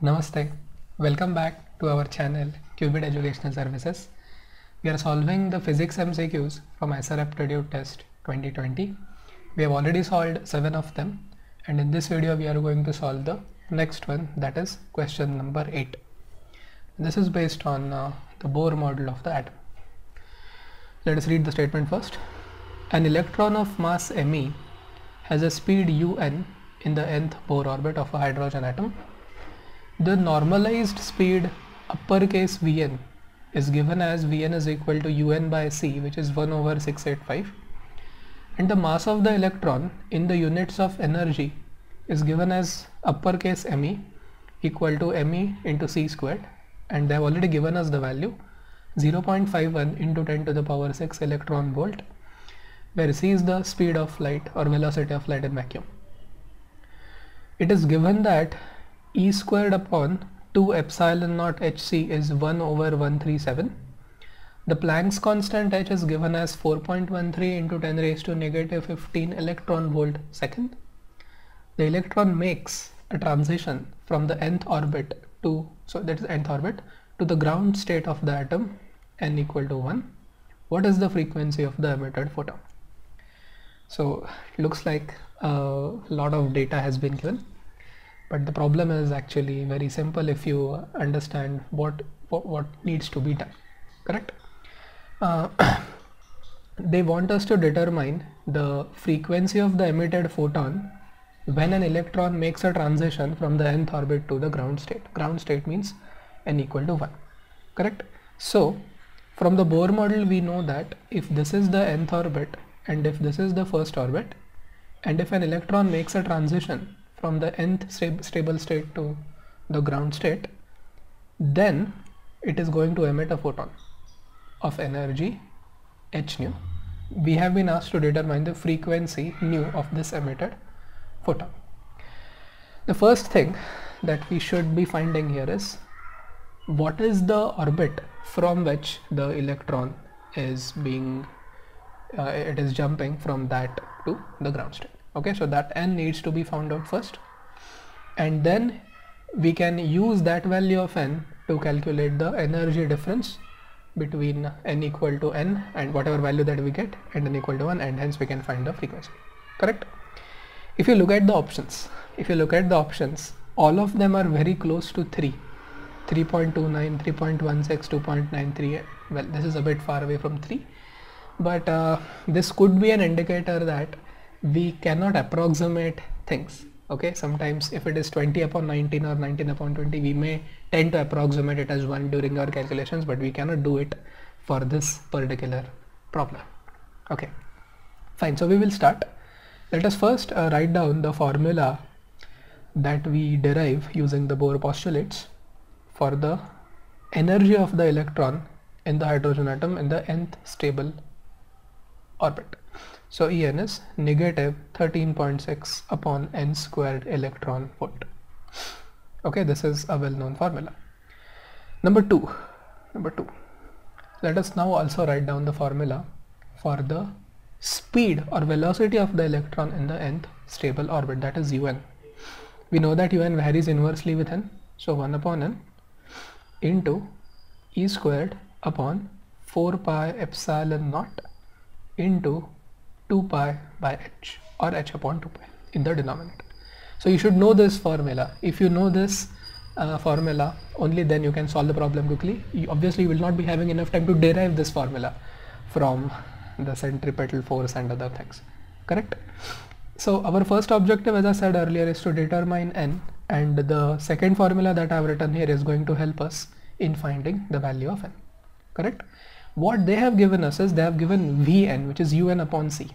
Namaste. Welcome back to our channel Qubit Educational Services. We are solving the physics MCQs from IISER Aptitude Test 2020. We have already solved 7 of them and in this video we are going to solve the next one that is question number 8. This is based on uh, the Bohr model of the atom. Let us read the statement first. An electron of mass me has a speed un in the nth Bohr orbit of a hydrogen atom. The normalized speed uppercase Vn is given as Vn is equal to un by c which is 1 over 685 and the mass of the electron in the units of energy is given as uppercase me equal to me into c squared and they have already given us the value 0.51 into 10 to the power 6 electron volt where c is the speed of light or velocity of light in vacuum. It is given that e squared upon 2 epsilon naught hc is 1 over 137. The Planck's constant h is given as 4.13 into 10 raised to negative 15 electron volt second. The electron makes a transition from the nth orbit to so that is nth orbit to the ground state of the atom n equal to 1. What is the frequency of the emitted photon? so it looks like a lot of data has been given but the problem is actually very simple if you understand what what, what needs to be done correct? Uh, they want us to determine the frequency of the emitted photon when an electron makes a transition from the nth orbit to the ground state. Ground state means n equal to 1 correct? So from the Bohr model we know that if this is the nth orbit and if this is the first orbit and if an electron makes a transition from the nth stable state to the ground state then it is going to emit a photon of energy h nu. We have been asked to determine the frequency nu of this emitted photon. The first thing that we should be finding here is what is the orbit from which the electron is being uh, it is jumping from that to the ground state okay so that n needs to be found out first. And then we can use that value of n to calculate the energy difference between n equal to n and whatever value that we get and n equal to 1 and hence we can find the frequency. Correct? If you look at the options if you look at the options all of them are very close to 3 3.29 3.16 2.93 well this is a bit far away from 3 but uh, this could be an indicator that we cannot approximate things okay? Sometimes if it is 20 upon 19 or 19 upon 20 we may tend to approximate it as 1 during our calculations but we cannot do it for this particular problem okay? Fine so we will start. Let us first uh, write down the formula that we derive using the Bohr postulates for the energy of the electron in the hydrogen atom in the nth stable orbit. So En is negative 13.6 upon n squared electron volt. Okay, this is a well-known formula. Number two, number two. Let us now also write down the formula for the speed or velocity of the electron in the nth stable orbit that is un. We know that un varies inversely with n. So 1 upon n into e squared upon 4 pi epsilon naught into 2 pi by h or h upon 2 pi in the denominator. So you should know this formula. If you know this uh, formula only then you can solve the problem quickly. You obviously you will not be having enough time to derive this formula from the centripetal force and other things. Correct? So our first objective as I said earlier is to determine n and the second formula that I have written here is going to help us in finding the value of n. Correct? what they have given us is they have given Vn which is un upon c.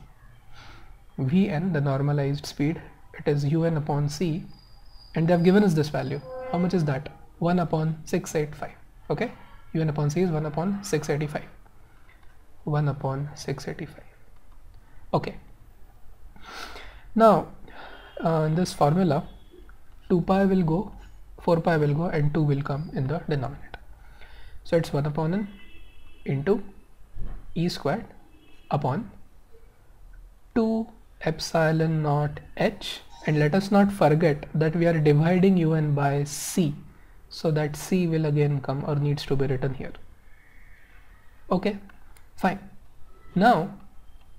Vn the normalized speed it is un upon c and they have given us this value. How much is that? 1 upon 685 okay? Un upon c is 1 upon 685 1 upon 685 okay. Now uh, in this formula 2 pi will go 4 pi will go and 2 will come in the denominator. So it's 1 upon n into e squared upon 2 epsilon naught h. And let us not forget that we are dividing un by c. So that c will again come or needs to be written here. Okay fine. Now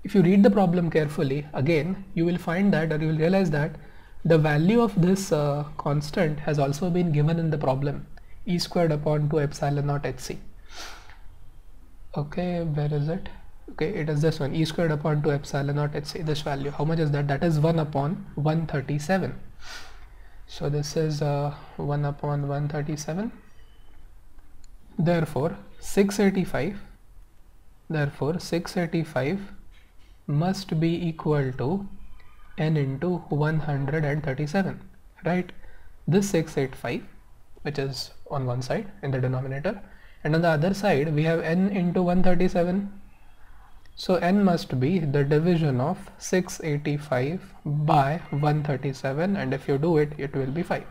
if you read the problem carefully again you will find that or you will realize that the value of this uh, constant has also been given in the problem e squared upon 2 epsilon naught hc okay where is it okay it is this one. E squared upon 2 epsilon naught let's say this value. How much is that? That is 1 upon 137 so this is uh, 1 upon 137 therefore 685 therefore 685 must be equal to n into 137 right? This 685 which is on one side in the denominator and on the other side we have n into 137 so n must be the division of 685 by 137 and if you do it it will be 5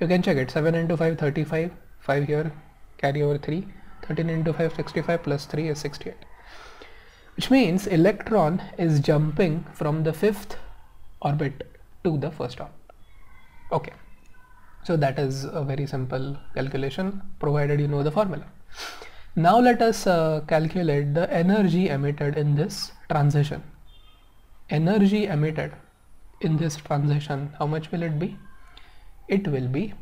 you can check it. 7 into 5 35 5 here carry over 3 13 into 5 65 plus 3 is 68 which means electron is jumping from the fifth orbit to the first orbit. Okay. So that is a very simple calculation provided you know the formula now let us uh, calculate the energy emitted in this transition. Energy emitted in this transition how much will it be? It will be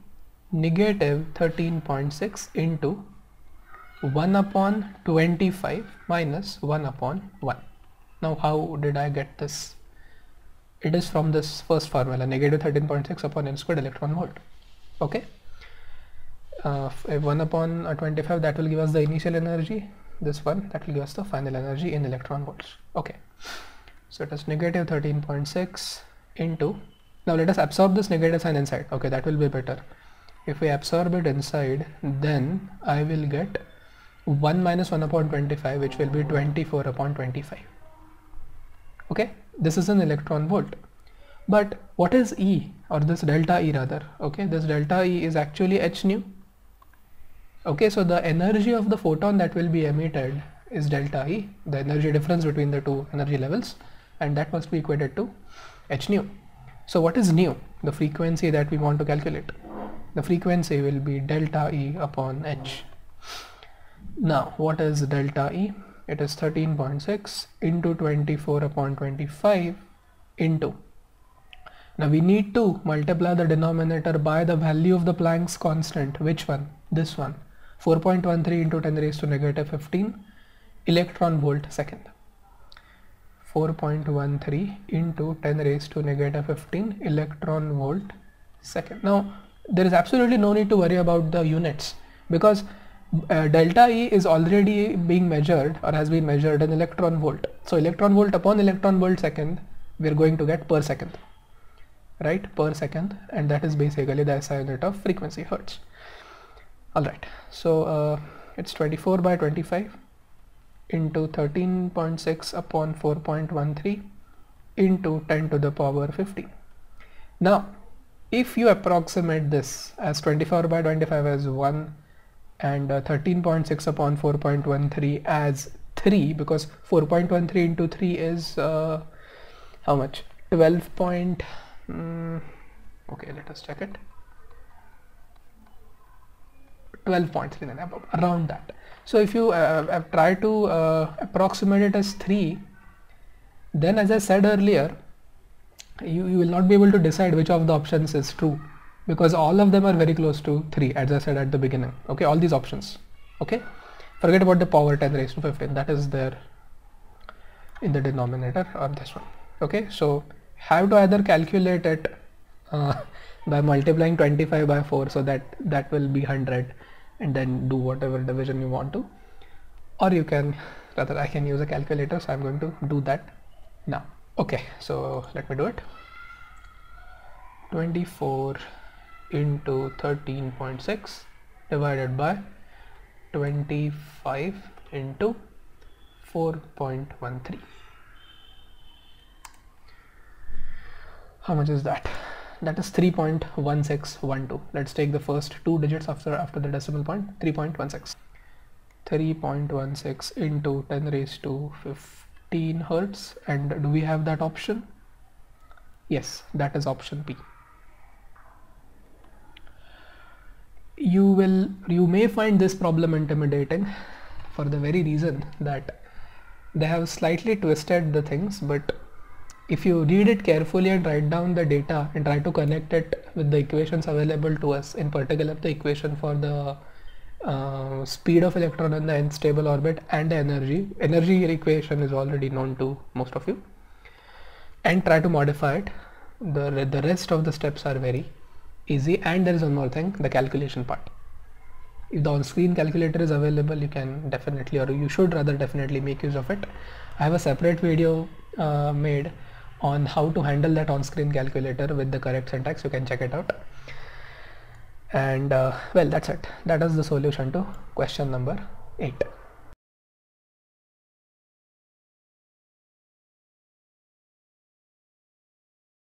negative 13.6 into 1 upon 25 minus 1 upon 1 now how did I get this? It is from this first formula negative 13.6 upon n squared electron volt. Okay uh, 1 upon uh, 25 that will give us the initial energy. This one that will give us the final energy in electron volts. Okay. So it is negative 13.6 into now let us absorb this negative sign inside. Okay that will be better. If we absorb it inside then I will get 1 minus 1 upon 25 which will be 24 upon 25 okay this is an electron volt. But what is E or this delta E rather? Okay this delta E is actually h nu okay so the energy of the photon that will be emitted is delta E the energy difference between the two energy levels and that must be equated to h nu. So what is nu? The frequency that we want to calculate. The frequency will be delta E upon h. Now what is delta E? It is 13.6 into 24 upon 25 into. Now we need to multiply the denominator by the value of the Planck's constant. Which one? This one 4.13 into 10 raised to negative 15 electron volt second 4.13 into 10 raised to negative 15 electron volt second now there is absolutely no need to worry about the units because uh, delta E is already being measured or has been measured in electron volt. So electron volt upon electron volt second we are going to get per second right per second and that is basically the SI unit of frequency hertz. Alright so uh, it's 24 by 25 into 13.6 upon 4.13 into 10 to the power 15. Now if you approximate this as 24 by 25 as 1 and uh, 13.6 upon 4.13 as 3 because 4.13 into 3 is uh, how much? 12 point um, okay let us check it 12.39 around that. So if you uh, try to uh, approximate it as 3 then as I said earlier you, you will not be able to decide which of the options is true because all of them are very close to 3 as I said at the beginning. Okay all these options. Okay? Forget about the power 10 raised to 15 that is there in the denominator of this one. Okay? So have to either calculate it uh, by multiplying 25 by 4 so that that will be 100 and then do whatever division you want to. Or you can rather I can use a calculator so I'm going to do that now. Okay so let me do it. 24 into 13.6 divided by 25 into 4.13 how much is that that is 3.1612 let's take the first two digits after after the decimal point. 3.16 3.16 into 10 raised to 15 hertz. And do we have that option? Yes that is option p. You will you may find this problem intimidating for the very reason that they have slightly twisted the things but if you read it carefully and write down the data and try to connect it with the equations available to us in particular the equation for the uh, speed of electron in the n stable orbit and the energy energy equation is already known to most of you and try to modify it. The the rest of the steps are very easy and there is one more thing the calculation part. If the on-screen calculator is available you can definitely or you should rather definitely make use of it. I have a separate video uh, made on how to handle that on-screen calculator with the correct syntax you can check it out. And uh, well that's it. That is the solution to question number 8